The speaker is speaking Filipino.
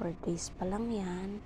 4 days pa lang yan.